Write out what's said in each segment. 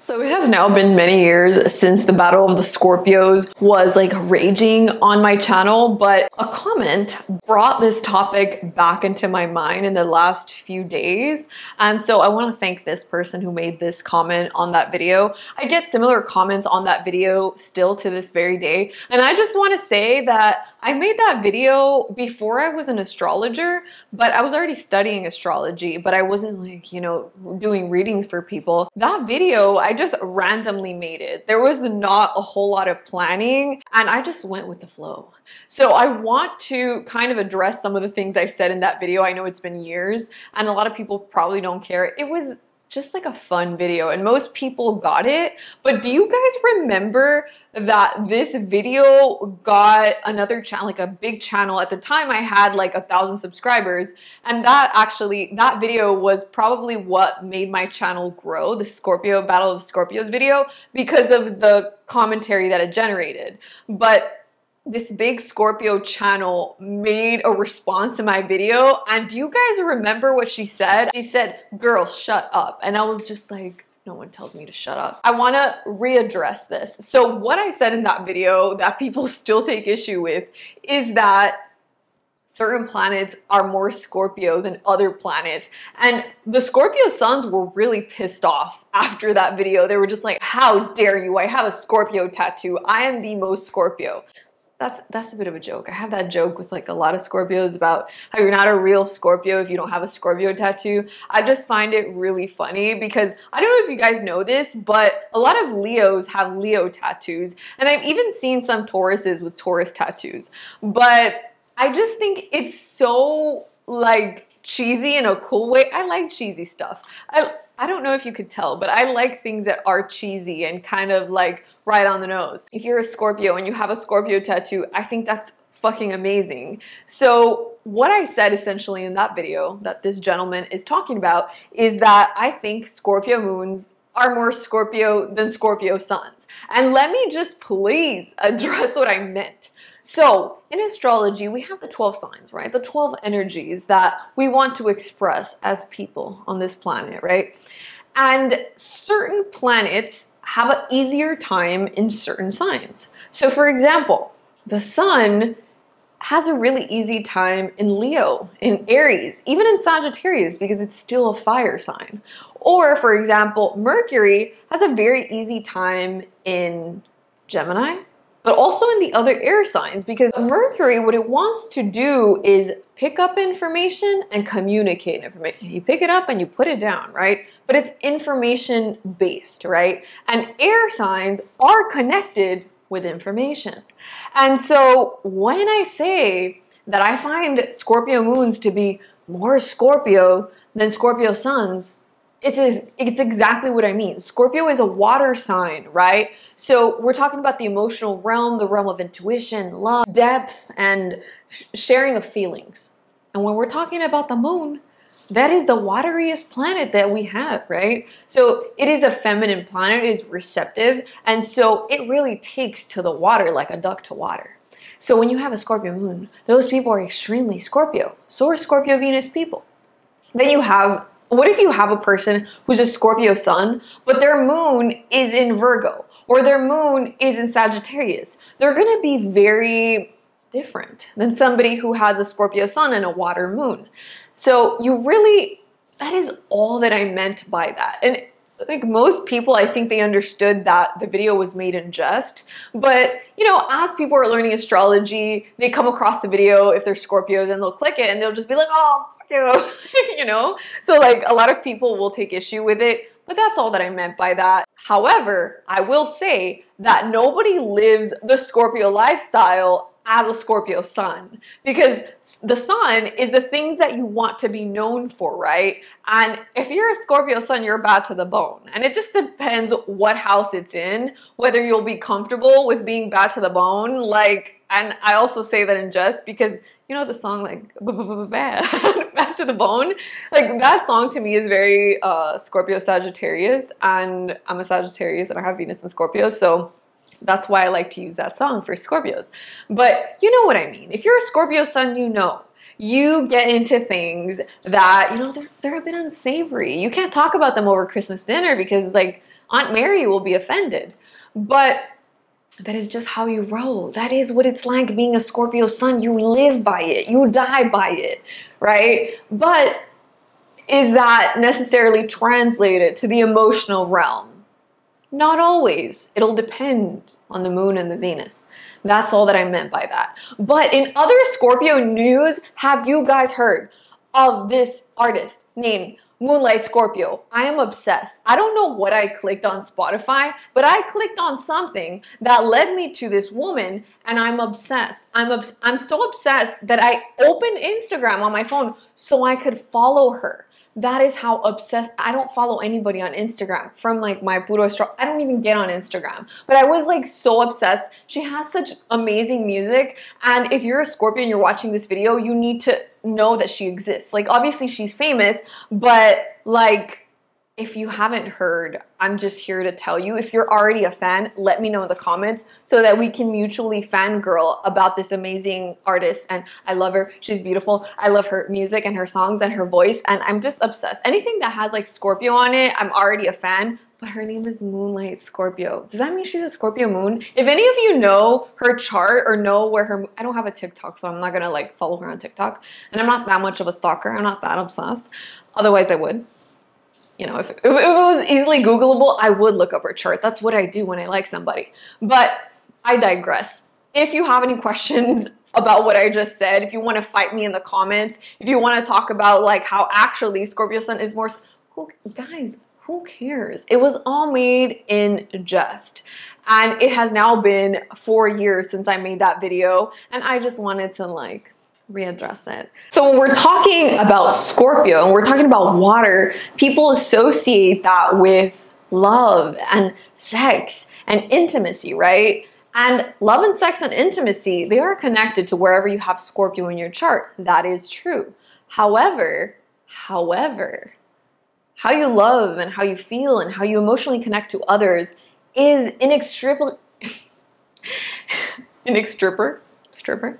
So it has now been many years since the Battle of the Scorpios was like raging on my channel, but a comment brought this topic back into my mind in the last few days. And so I want to thank this person who made this comment on that video. I get similar comments on that video still to this very day. And I just want to say that I made that video before I was an astrologer, but I was already studying astrology, but I wasn't like, you know, doing readings for people. That video, I just randomly made it. There was not a whole lot of planning and I just went with the flow. So I want to kind of address some of the things I said in that video. I know it's been years and a lot of people probably don't care. It was just like a fun video and most people got it. But do you guys remember that this video got another channel, like a big channel. At the time I had like a thousand subscribers and that actually, that video was probably what made my channel grow, the Scorpio Battle of Scorpios video because of the commentary that it generated. But this big Scorpio channel made a response to my video. And do you guys remember what she said? She said, girl, shut up. And I was just like, no one tells me to shut up. I wanna readdress this. So what I said in that video that people still take issue with is that certain planets are more Scorpio than other planets. And the Scorpio suns were really pissed off after that video. They were just like, how dare you? I have a Scorpio tattoo. I am the most Scorpio that's that's a bit of a joke. I have that joke with like a lot of Scorpios about how you're not a real Scorpio if you don't have a Scorpio tattoo. I just find it really funny because I don't know if you guys know this, but a lot of Leos have Leo tattoos, and I've even seen some Tauruses with Taurus tattoos. But I just think it's so like cheesy in a cool way. I like cheesy stuff. I I don't know if you could tell, but I like things that are cheesy and kind of like right on the nose. If you're a Scorpio and you have a Scorpio tattoo, I think that's fucking amazing. So what I said essentially in that video that this gentleman is talking about is that I think Scorpio moons are more Scorpio than Scorpio suns. And let me just please address what I meant. So in astrology, we have the 12 signs, right? The 12 energies that we want to express as people on this planet, right? And certain planets have an easier time in certain signs. So for example, the sun has a really easy time in Leo, in Aries, even in Sagittarius because it's still a fire sign. Or for example, Mercury has a very easy time in Gemini, but also in the other air signs because Mercury, what it wants to do is pick up information and communicate information. You pick it up and you put it down, right? But it's information based, right? And air signs are connected with information. And so when I say that I find Scorpio moons to be more Scorpio than Scorpio suns, it's, it's exactly what I mean. Scorpio is a water sign, right? So we're talking about the emotional realm, the realm of intuition, love, depth, and sharing of feelings. And when we're talking about the moon, that is the wateriest planet that we have, right? So it is a feminine planet, it is receptive, and so it really takes to the water like a duck to water. So when you have a Scorpio moon, those people are extremely Scorpio. So are Scorpio Venus people. Then you have what if you have a person who's a Scorpio sun, but their moon is in Virgo or their moon is in Sagittarius? They're going to be very different than somebody who has a Scorpio sun and a water moon. So you really, that is all that I meant by that. And like most people, I think they understood that the video was made in jest. But, you know, as people are learning astrology, they come across the video if they're Scorpios and they'll click it and they'll just be like, oh, you, you know? So like a lot of people will take issue with it, but that's all that I meant by that. However, I will say that nobody lives the Scorpio lifestyle as a Scorpio sun because the sun is the things that you want to be known for, right? And if you're a Scorpio sun, you're bad to the bone. And it just depends what house it's in, whether you'll be comfortable with being bad to the bone. Like, and I also say that in jest because you know the song like bad to the bone? Like that song to me is very uh scorpio sagittarius and i'm a sagittarius and i have venus and scorpio so that's why i like to use that song for scorpios. But you know what i mean. If you're a scorpio sun you know. You get into things that you know they're, they're a bit unsavory. You can't talk about them over christmas dinner because like Aunt Mary will be offended. But that is just how you roll. That is what it's like being a Scorpio sun. You live by it, you die by it, right? But is that necessarily translated to the emotional realm? Not always. It'll depend on the moon and the Venus. That's all that I meant by that. But in other Scorpio news, have you guys heard of this artist named Moonlight Scorpio. I am obsessed. I don't know what I clicked on Spotify, but I clicked on something that led me to this woman and I'm obsessed. I'm obs- I'm so obsessed that I opened Instagram on my phone so I could follow her that is how obsessed I don't follow anybody on Instagram from like my Puro Astro. I don't even get on Instagram. But I was like so obsessed. She has such amazing music. And if you're a Scorpio and you're watching this video, you need to know that she exists. Like obviously she's famous, but like if you haven't heard, I'm just here to tell you. If you're already a fan, let me know in the comments so that we can mutually fangirl about this amazing artist. And I love her. She's beautiful. I love her music and her songs and her voice. And I'm just obsessed. Anything that has like Scorpio on it, I'm already a fan. But her name is Moonlight Scorpio. Does that mean she's a Scorpio moon? If any of you know her chart or know where her, I don't have a TikTok, so I'm not gonna like follow her on TikTok. And I'm not that much of a stalker. I'm not that obsessed. Otherwise, I would you know, if, if, it was easily Googleable, I would look up her chart. That's what I do when I like somebody. But I digress. If you have any questions about what I just said, if you want to fight me in the comments, if you want to talk about like how actually Scorpio Sun is more, who, guys, who cares? It was all made in jest. And it has now been four years since I made that video. And I just wanted to like readdress it. So when we're talking about Scorpio and we're talking about water, people associate that with love and sex and intimacy, right? And love and sex and intimacy, they are connected to wherever you have Scorpio in your chart. That is true. However, however, how you love and how you feel and how you emotionally connect to others is inextricably inextricable stripper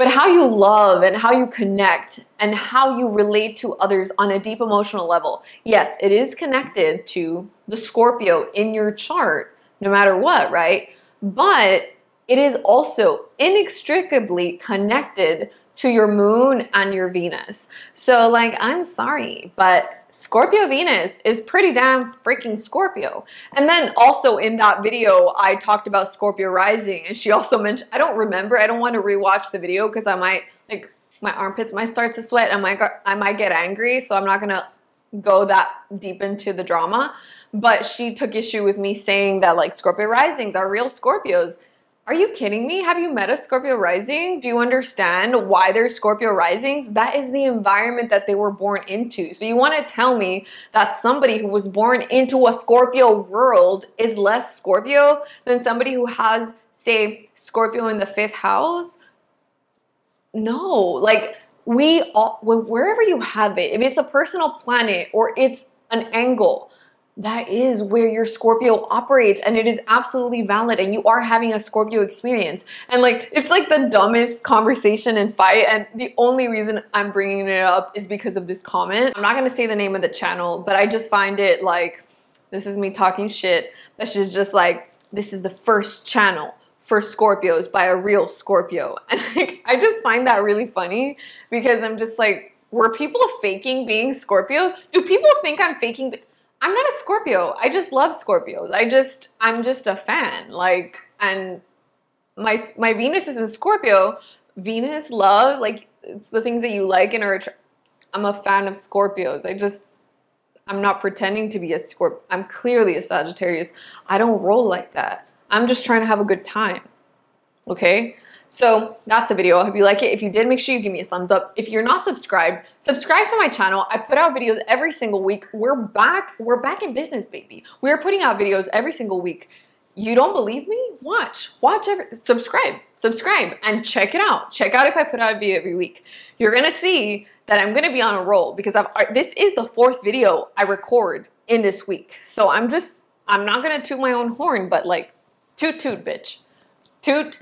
but how you love and how you connect and how you relate to others on a deep emotional level. Yes, it is connected to the Scorpio in your chart, no matter what, right? But it is also inextricably connected to your moon and your Venus. So, like, I'm sorry, but Scorpio Venus is pretty damn freaking Scorpio. And then also in that video, I talked about Scorpio rising, and she also mentioned, I don't remember, I don't want to rewatch the video because I might, like, my armpits might start to sweat, I might, I might get angry, so I'm not gonna go that deep into the drama. But she took issue with me saying that, like, Scorpio risings are real Scorpios. Are you kidding me? Have you met a Scorpio rising? Do you understand why they're Scorpio risings? That is the environment that they were born into. So you want to tell me that somebody who was born into a Scorpio world is less Scorpio than somebody who has, say, Scorpio in the fifth house? No, like we all, wherever you have it, if it's a personal planet or it's an angle, that is where your Scorpio operates and it is absolutely valid and you are having a Scorpio experience. And like, it's like the dumbest conversation and fight. And the only reason I'm bringing it up is because of this comment. I'm not going to say the name of the channel, but I just find it like, this is me talking shit. That she's just like, this is the first channel for Scorpios by a real Scorpio. And like, I just find that really funny because I'm just like, were people faking being Scorpios? Do people think I'm faking? I'm not a Scorpio. I just love Scorpios. I just I'm just a fan. Like and my my Venus is in Scorpio. Venus, love, like it's the things that you like and are I'm a fan of Scorpios. I just I'm not pretending to be a Scorpio. I'm clearly a Sagittarius. I don't roll like that. I'm just trying to have a good time. Okay? So that's a video. I hope you like it. If you did, make sure you give me a thumbs up. If you're not subscribed, subscribe to my channel. I put out videos every single week. We're back. We're back in business, baby. We're putting out videos every single week. You don't believe me? Watch. Watch every subscribe. Subscribe and check it out. Check out if I put out a video every week. You're going to see that I'm going to be on a roll because I've this is the fourth video I record in this week. So I'm just I'm not going to toot my own horn, but like toot toot bitch. Toot